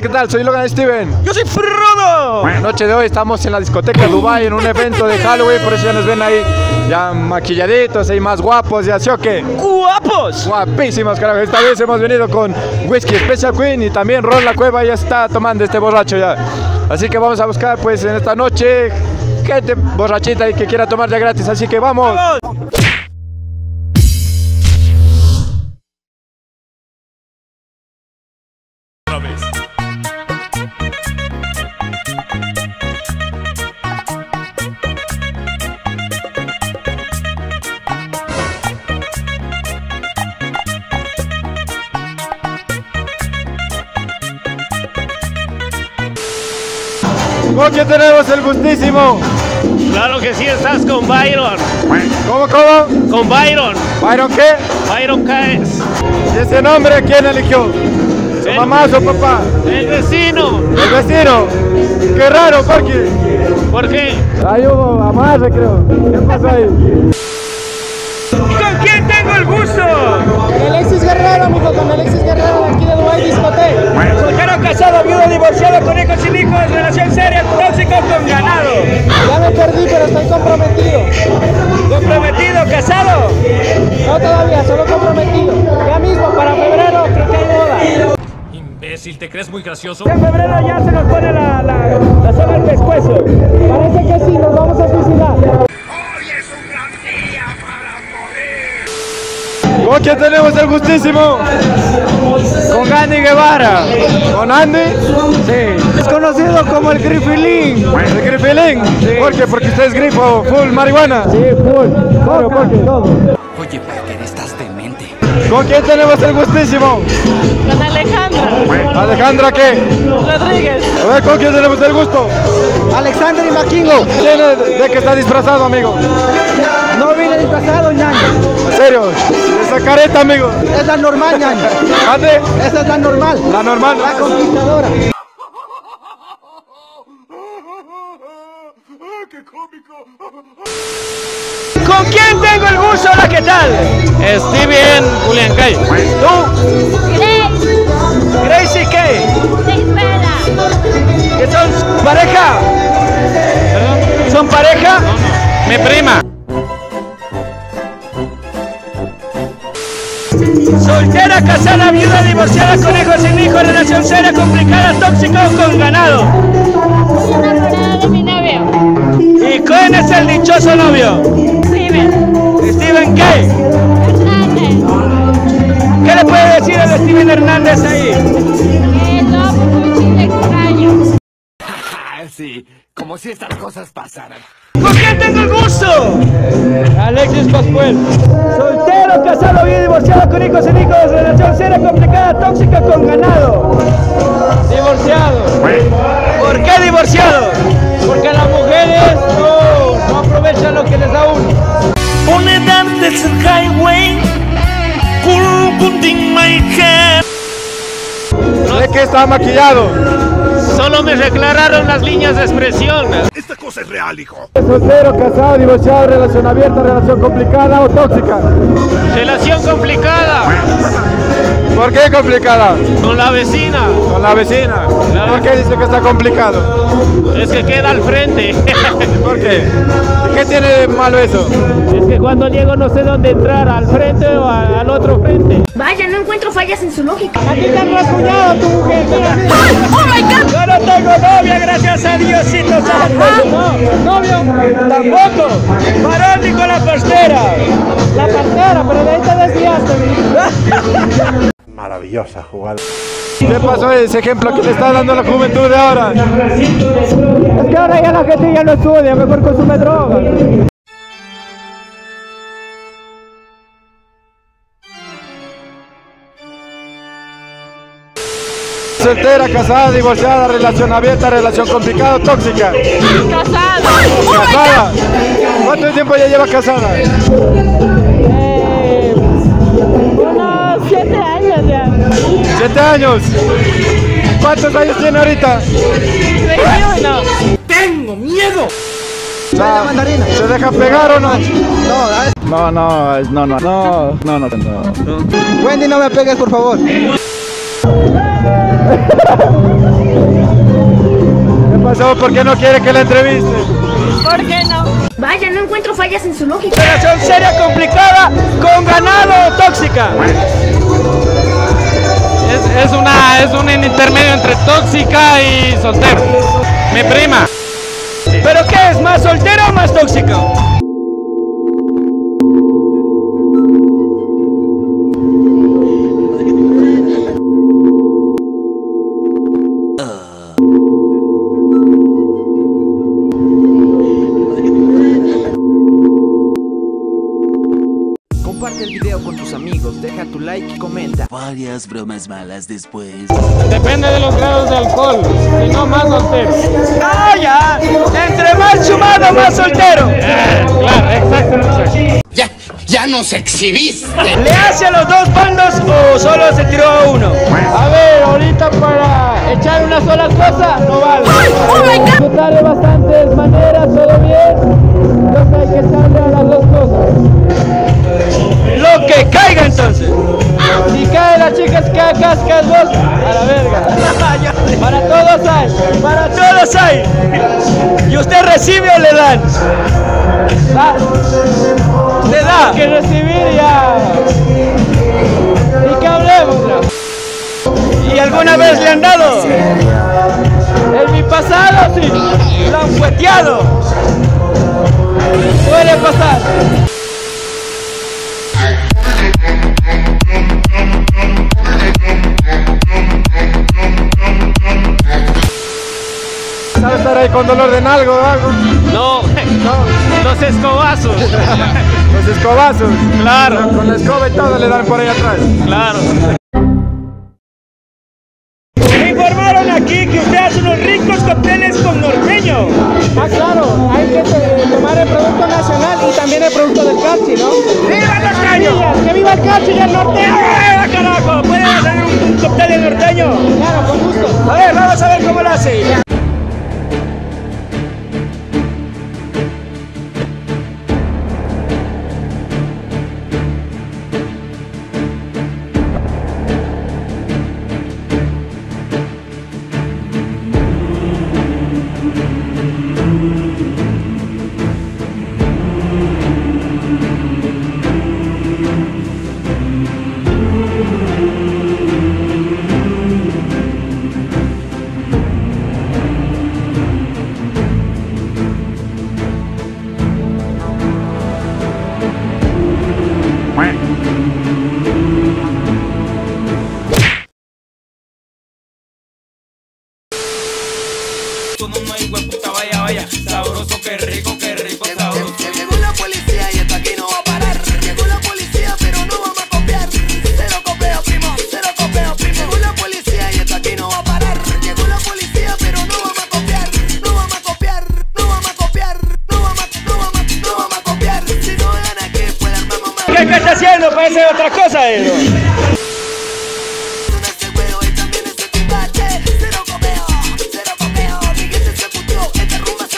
¿Qué tal? Soy Logan Steven. Yo soy Frodo. La noche de hoy estamos en la discoteca Dubai en un evento de Halloween, por eso ya nos ven ahí ya maquilladitos y más guapos y así o qué. Guapos. Guapísimos, carajo. Esta vez hemos venido con Whisky Special Queen y también Ron La Cueva ya está tomando este borracho ya. Así que vamos a buscar pues en esta noche gente borrachita y que quiera tomar ya gratis. Así que vamos. Vamos. ¿Con quién tenemos el gustísimo? Claro que sí, estás con Byron. ¿Cómo, cómo? Con Byron. ¿Byron qué? Byron Caes. ¿Y ese nombre quién eligió? ¿Su El- mamá o su papá? El vecino. ¿El vecino? Qué raro, porque ¿Por qué? ahí hubo amarre, creo. ¿Qué pasó ahí? ¿Con quién tengo el gusto? Con Alexis Guerrero, amigo, con Alexis Guerrero de aquí de Dubai Discoteca. Soltero, casado, viudo, divorciado, con hijos sin hijos, relación seria, tóxico, con ganado. Ya me perdí, pero estoy comprometido. Comprometido, casado. No todavía, solo comprometido. Ya mismo, para febrero, creo que hay boda. Imbécil, ¿te crees muy gracioso? En febrero ya se nos pone la, la, la soga al pescuezo. Parece que sí, nos vamos a suicidar. ¿Con quién tenemos el gustísimo? Con Andy Guevara. ¿Con Andy? Sí. Es conocido como el Grifilín. ¿El Grifilín? ¿Por qué? Porque usted es grifo, full marihuana. Sí, full. Claro, ¿por qué? Oye, Parker, estás demente. ¿Con quién tenemos el gustísimo? Con Alejandra ¿Alejandra qué? Rodríguez. A ver, ¿con quién tenemos el gusto? Alexander y Maquingo. ¿Quién es? ¿De qué está disfrazado, amigo? No disfrazado, ñaño. ¿En serio? Esa careta, amigo. Es la normal, ñaño. ¿Ande? Esa es la normal. La normal. La conquistadora. ¿Con quién tengo el gusto? Hola, ¿qué tal? Steven Julián Cay. ¿Tú? Gracie, ¿qué? ¿Que son pareja? ¿Son pareja? Mi prima. Soltera, casada, viuda, divorciada, con hijos sin hijos, relación seria, complicada, tóxico, con ganado. Enamorada de mi novio. ¿Y quién es el dichoso novio? Steven ¿Steven qué? Hernández. ¿Qué le puede decir al Steven Hernández ahí? Sí, como si estas cosas pasaran. ¿Con quién tengo el gusto? Alexis Pascuel. Soltero, casado, viuda, divorciado, con hijos sin hijos, relación seria, complicada, tóxica, con ganado. Divorciado. ¿Por qué divorciado? Porque las mujeres no, no aprovechan lo que les da uno. The highway. My head. ¿De qué está maquillado? Solo me declararon las líneas de expresión. Esta cosa es real, hijo. Soltero, casado, divorciado, relación abierta, relación complicada o tóxica. Relación complicada ¿Por qué complicada? con la vecina. Con la vecina. ¿Por qué dice que está complicado? Es que queda al frente. ¿Por qué? ¿Qué tiene de malo eso? es que cuando llego no sé dónde entrar, al frente o al otro frente. Vaya, no encuentro fallas en su lógica. A ti te han rasguñado tu mujer. mira. ¡Oh, my God! Yo no tengo novia, gracias a Diosito Santo. No, novio. Tampoco. Varón ni con la pastera. La partera, pero de ahí te desviaste. Maravillosa jugada. ¿Qué pasó ese ejemplo que le está dando la juventud de ahora? Es que ahora ya la gente ya no estudia, mejor consume drogas. Soltera, casada, divorciada, relación abierta, relación complicada o tóxica. Casado. ¡Oh, my Casada. ¿Cuánto tiempo ya lleva casada? Eh, unos siete años ya. Siete años. ¿Cuántos años tiene ahorita? 21. O sea, mandarina. ¿Se deja pegar o no? No, a- No, no, no, no, no, no, no, no. Wendy, no me pegues, por favor. ¿Qué pasó? ¿Por qué no quiere que la entreviste? ¿Por qué no? Vaya, no encuentro fallas en su lógica. Relación seria, complicada, con ganado tóxica. Es, es una, es un intermedio entre tóxica y soltero. Mi prima. ¿Pero qué es? ¿Más soltero o más tóxico? Like y comenta. Varias bromas malas después. Depende de los grados de alcohol. Si no, más soltero. ¡Ah, ya! Entre más chumado, más soltero. Claro, exacto. Ya, ya nos exhibiste. ¿Le hace a los dos bandos o solo se tiró a uno? A ver, ahorita para echar una sola cosa no vale. Oh my god. Disfrutar de bastantes maneras, todo bien. Entonces hay que echarle a las dos cosas. Lo que caiga entonces. Cascas a la verga. Para todos hay. Para todos hay. ¿Y usted recibe o le dan? Le da. hay que recibir ya. Y que hablemos ya. ¿Y alguna vez le han dado? En mi pasado sí. ¿Lo han fueteado? Puede pasar. ¿Sabes estar ahí con dolor de nalgo o algo? No, los escobazos. Los escobazos. Claro, Con la escoba y todo le dan por ahí atrás. claro. Me informaron aquí que usted hace unos ricos cócteles con norteño. Ah, claro, hay que eh, tomar el producto nacional y también el producto del Cachi, ¿no? ¡Viva el norteño! ¡Que viva el Cachi y el norteño! ¡Ah, carajo! ¿Puede hacer un, un cóctel de norteño? Claro, con gusto. A ver, vamos a ver cómo lo hace.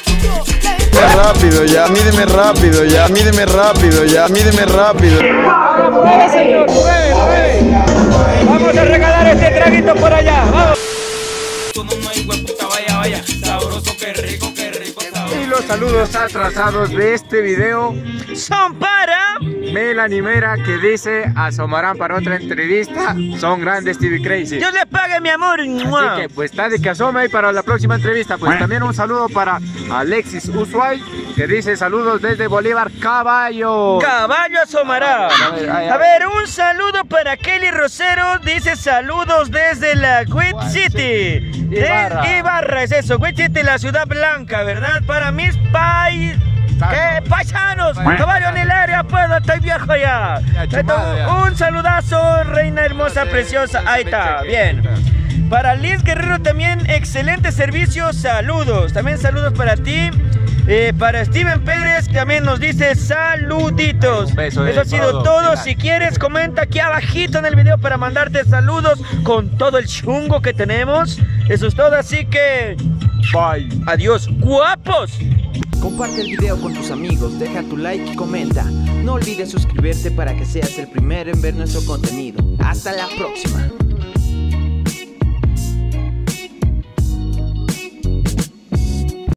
Puteó. La gente Rápido ya, mídeme rápido ya, mídeme rápido ya, mídeme rápido. Mueve, señor, mueve, mueve. Vamos a regalar este traguito por allá. Vamos. Y los saludos atrasados de este video, Son para. Melanie Mera que dice asomarán para otra entrevista, son grandes TV Crazy. Dios le pague, mi amor. Así que pues está de que asome y para la próxima entrevista pues también un saludo para Alexis Usuay que dice saludos desde Bolívar Caballo. Caballo asomará. A ver, A un saludo para Kelly Rosero. Dice saludos desde la Quit City. De Ibarra. Ibarra, es eso. Quit City, la ciudad blanca, ¿verdad? Para mis pais. ¿Qué? Paisanos, caballo en el área, puedo, estoy viejo ya. Entonces, un saludazo, reina hermosa, preciosa. Ahí está, bien. Para Liz Guerrero también, excelente servicio, saludos. También saludos para ti. Eh, para Steven Pérez también nos dice saluditos. Beso, Eso eh, ha sido todo. Si quieres, comenta aquí abajito en el video para mandarte saludos con todo el chungo que tenemos. Eso es todo, así que Bye. adiós, guapos. Comparte el video con tus amigos, deja tu like y comenta. No olvides suscribirte para que seas el primero en ver nuestro contenido. Hasta la próxima.